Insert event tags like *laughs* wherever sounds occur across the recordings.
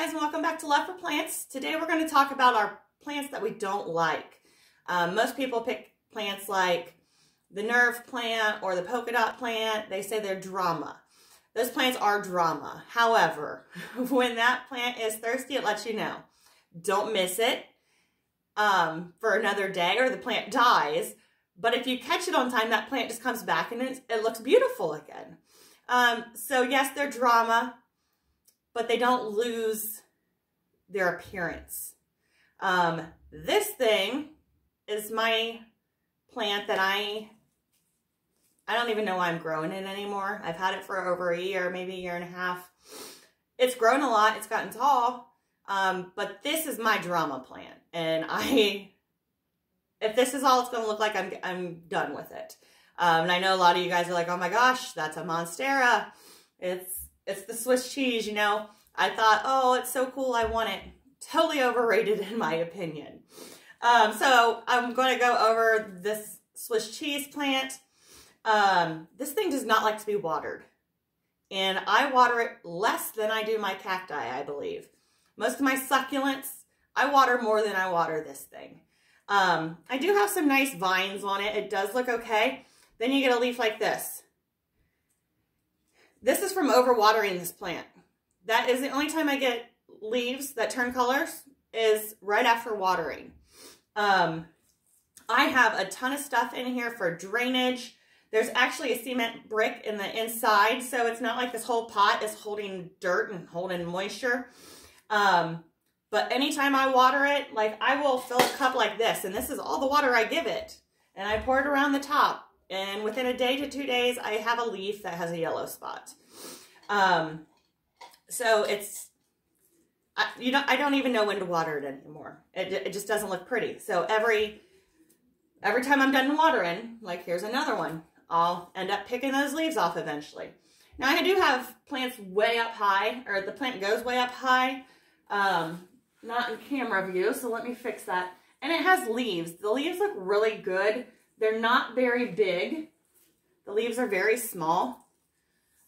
guys welcome back to Love for Plants. Today we're going to talk about our plants that we don't like. Um, most people pick plants like the nerve plant or the polka dot plant. They say they're drama. Those plants are drama. However, *laughs* when that plant is thirsty, it lets you know. Don't miss it um, for another day or the plant dies. But if you catch it on time, that plant just comes back and it, it looks beautiful again. Um, so yes, they're drama but they don't lose their appearance. Um, this thing is my plant that I, I don't even know why I'm growing it anymore. I've had it for over a year, maybe a year and a half. It's grown a lot. It's gotten tall. Um, but this is my drama plant. And I, if this is all it's going to look like, I'm, I'm done with it. Um, and I know a lot of you guys are like, oh my gosh, that's a Monstera. It's it's the Swiss cheese, you know. I thought, oh, it's so cool. I want it. Totally overrated *laughs* in my opinion. Um, so I'm going to go over this Swiss cheese plant. Um, this thing does not like to be watered. And I water it less than I do my cacti, I believe. Most of my succulents, I water more than I water this thing. Um, I do have some nice vines on it. It does look okay. Then you get a leaf like this. This is from overwatering this plant. That is the only time I get leaves that turn colors is right after watering. Um, I have a ton of stuff in here for drainage. There's actually a cement brick in the inside, so it's not like this whole pot is holding dirt and holding moisture. Um, but anytime I water it, like I will fill a cup like this, and this is all the water I give it. And I pour it around the top. And within a day to two days, I have a leaf that has a yellow spot. Um, so it's, I, you know, I don't even know when to water it anymore. It, it just doesn't look pretty. So every, every time I'm done watering, like here's another one, I'll end up picking those leaves off eventually. Now I do have plants way up high, or the plant goes way up high, um, not in camera view, so let me fix that. And it has leaves. The leaves look really good. They're not very big. The leaves are very small.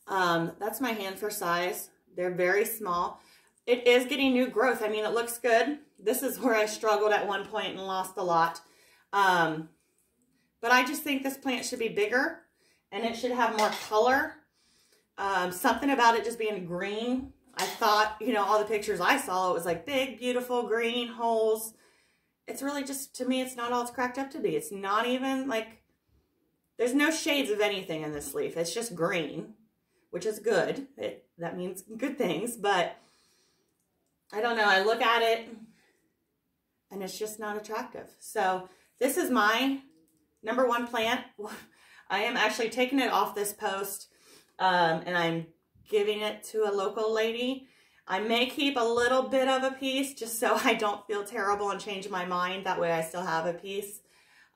Um, that's my hand for size. They're very small. It is getting new growth. I mean, it looks good. This is where I struggled at one point and lost a lot. Um, but I just think this plant should be bigger and it should have more color. Um, something about it just being green. I thought, you know, all the pictures I saw, it was like big, beautiful green holes it's really just, to me, it's not all it's cracked up to be. It's not even like, there's no shades of anything in this leaf. It's just green, which is good. It That means good things, but I don't know. I look at it and it's just not attractive. So this is my number one plant. *laughs* I am actually taking it off this post um, and I'm giving it to a local lady I may keep a little bit of a piece just so I don't feel terrible and change my mind. That way I still have a piece.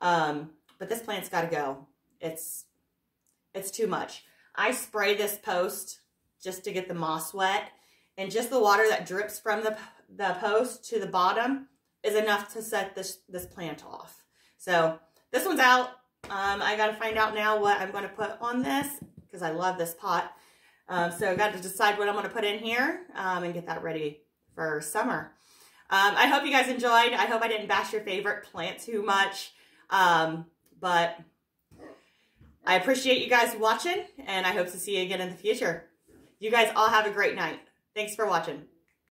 Um, but this plant's got to go. It's, it's too much. I spray this post just to get the moss wet. And just the water that drips from the, the post to the bottom is enough to set this, this plant off. So this one's out. Um, I got to find out now what I'm going to put on this because I love this pot. Um, so I've got to decide what I'm going to put in here um, and get that ready for summer. Um, I hope you guys enjoyed. I hope I didn't bash your favorite plant too much. Um, but I appreciate you guys watching, and I hope to see you again in the future. You guys all have a great night. Thanks for watching.